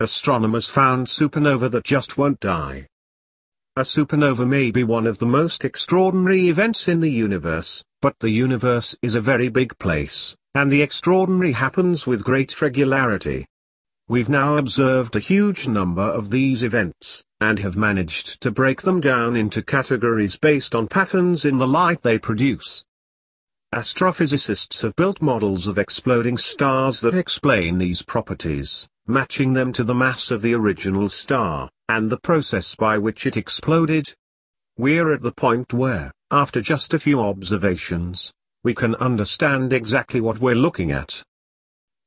astronomers found supernova that just won't die. A supernova may be one of the most extraordinary events in the universe, but the universe is a very big place, and the extraordinary happens with great regularity. We've now observed a huge number of these events, and have managed to break them down into categories based on patterns in the light they produce. Astrophysicists have built models of exploding stars that explain these properties, matching them to the mass of the original star and the process by which it exploded. We're at the point where, after just a few observations, we can understand exactly what we're looking at.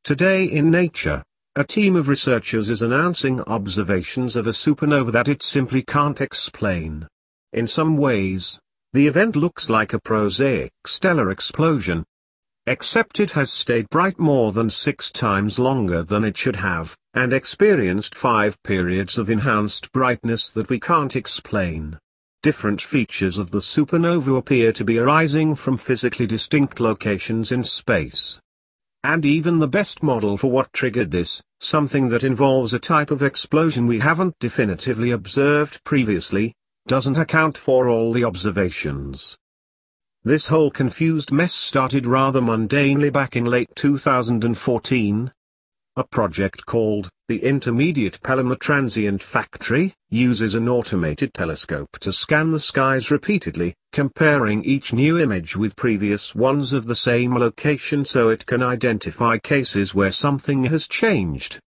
Today in Nature, a team of researchers is announcing observations of a supernova that it simply can't explain. In some ways, the event looks like a prosaic stellar explosion, except it has stayed bright more than six times longer than it should have, and experienced five periods of enhanced brightness that we can't explain. Different features of the supernova appear to be arising from physically distinct locations in space. And even the best model for what triggered this, something that involves a type of explosion we haven't definitively observed previously, doesn't account for all the observations. This whole confused mess started rather mundanely back in late 2014. A project called the Intermediate Palomar Transient Factory uses an automated telescope to scan the skies repeatedly, comparing each new image with previous ones of the same location so it can identify cases where something has changed.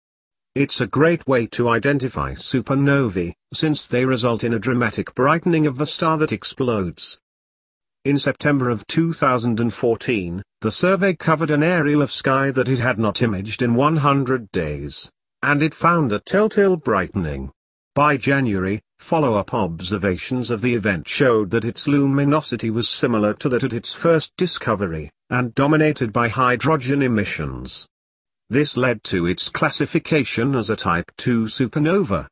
It's a great way to identify supernovae, since they result in a dramatic brightening of the star that explodes. In September of 2014, the survey covered an area of sky that it had not imaged in 100 days, and it found a telltale brightening. By January, follow-up observations of the event showed that its luminosity was similar to that at its first discovery, and dominated by hydrogen emissions. This led to its classification as a Type II supernova.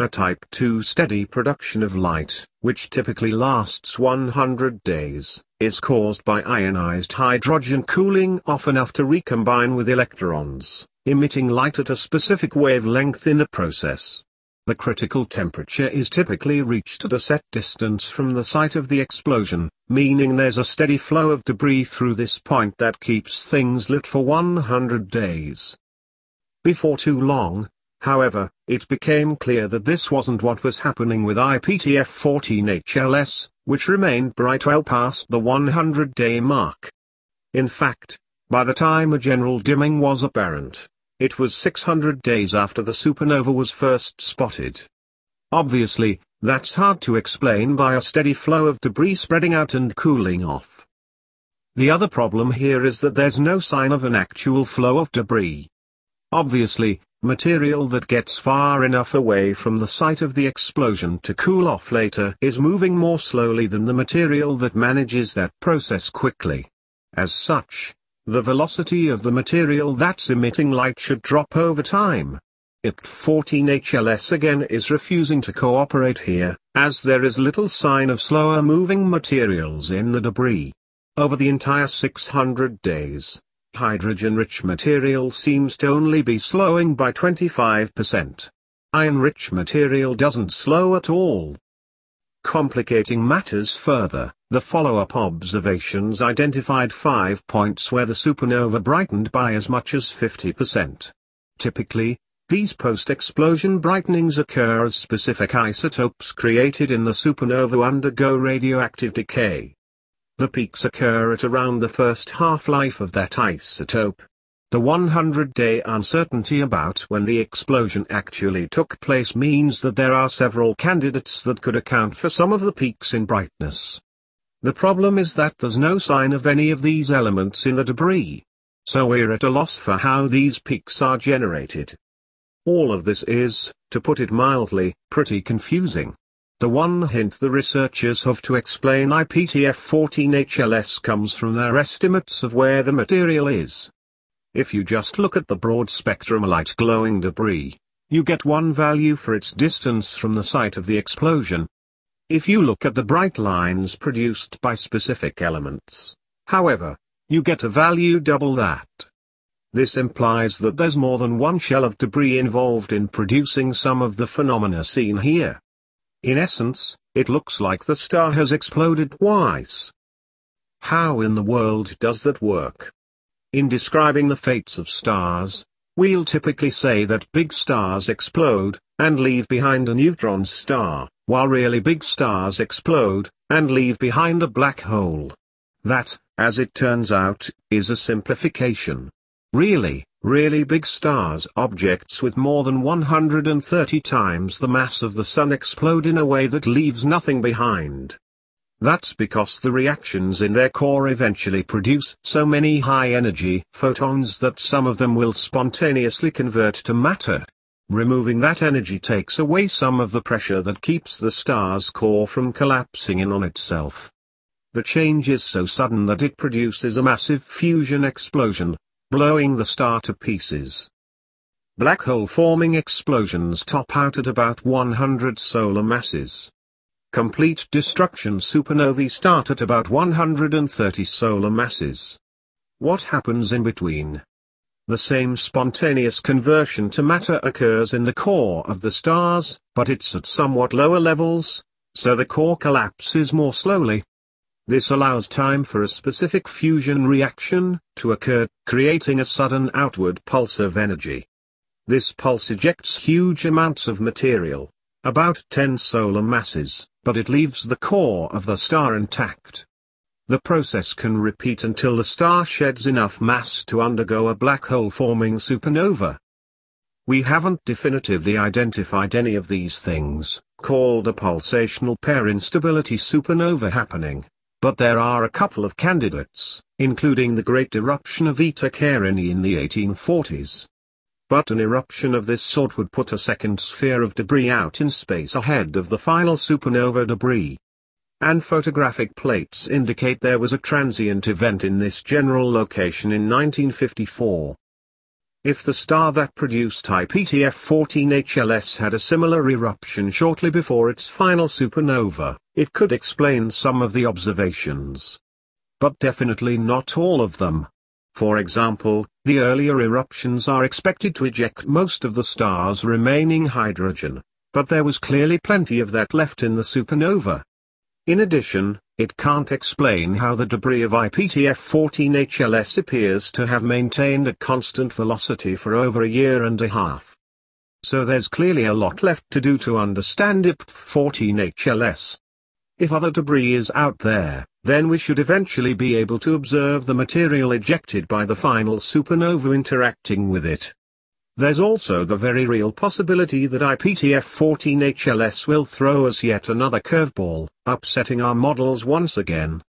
A Type 2 steady production of light, which typically lasts 100 days, is caused by ionized hydrogen cooling off enough to recombine with electrons, emitting light at a specific wavelength in the process. The critical temperature is typically reached at a set distance from the site of the explosion, meaning there's a steady flow of debris through this point that keeps things lit for 100 days. Before too long, However, it became clear that this wasn't what was happening with IPTF-14HLS, which remained bright well past the 100-day mark. In fact, by the time a general dimming was apparent, it was 600 days after the supernova was first spotted. Obviously, that's hard to explain by a steady flow of debris spreading out and cooling off. The other problem here is that there's no sign of an actual flow of debris. Obviously, Material that gets far enough away from the site of the explosion to cool off later is moving more slowly than the material that manages that process quickly. As such, the velocity of the material that's emitting light should drop over time. IPT-14HLS again is refusing to cooperate here, as there is little sign of slower moving materials in the debris. Over the entire 600 days, hydrogen-rich material seems to only be slowing by 25%. Iron-rich material doesn't slow at all. Complicating matters further, the follow-up observations identified five points where the supernova brightened by as much as 50%. Typically, these post-explosion brightenings occur as specific isotopes created in the supernova undergo radioactive decay. The peaks occur at around the first half-life of that isotope. The 100-day uncertainty about when the explosion actually took place means that there are several candidates that could account for some of the peaks in brightness. The problem is that there's no sign of any of these elements in the debris. So we're at a loss for how these peaks are generated. All of this is, to put it mildly, pretty confusing. The one hint the researchers have to explain IPTF-14HLS comes from their estimates of where the material is. If you just look at the broad-spectrum light glowing debris, you get one value for its distance from the site of the explosion. If you look at the bright lines produced by specific elements, however, you get a value double that. This implies that there's more than one shell of debris involved in producing some of the phenomena seen here. In essence, it looks like the star has exploded twice. How in the world does that work? In describing the fates of stars, we'll typically say that big stars explode, and leave behind a neutron star, while really big stars explode, and leave behind a black hole. That, as it turns out, is a simplification. Really, really big stars objects with more than 130 times the mass of the Sun explode in a way that leaves nothing behind. That's because the reactions in their core eventually produce so many high-energy photons that some of them will spontaneously convert to matter. Removing that energy takes away some of the pressure that keeps the star's core from collapsing in on itself. The change is so sudden that it produces a massive fusion explosion, blowing the star to pieces. Black hole forming explosions top out at about 100 solar masses. Complete destruction supernovae start at about 130 solar masses. What happens in between? The same spontaneous conversion to matter occurs in the core of the stars, but it's at somewhat lower levels, so the core collapses more slowly. This allows time for a specific fusion reaction to occur, creating a sudden outward pulse of energy. This pulse ejects huge amounts of material, about 10 solar masses, but it leaves the core of the star intact. The process can repeat until the star sheds enough mass to undergo a black hole forming supernova. We haven't definitively identified any of these things, called a pulsational pair instability supernova happening, but there are a couple of candidates, including the great eruption of Eta Carinae in the 1840s. But an eruption of this sort would put a second sphere of debris out in space ahead of the final supernova debris. And photographic plates indicate there was a transient event in this general location in 1954. If the star that produced IPTF-14 HLS had a similar eruption shortly before its final supernova, it could explain some of the observations. But definitely not all of them. For example, the earlier eruptions are expected to eject most of the star's remaining hydrogen, but there was clearly plenty of that left in the supernova. In addition, it can't explain how the debris of IPTF-14 HLS appears to have maintained a constant velocity for over a year and a half. So there's clearly a lot left to do to understand IP-14 HLS. If other debris is out there, then we should eventually be able to observe the material ejected by the final supernova interacting with it. There's also the very real possibility that IPTF-14 HLS will throw us yet another curveball, upsetting our models once again.